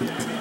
Yeah.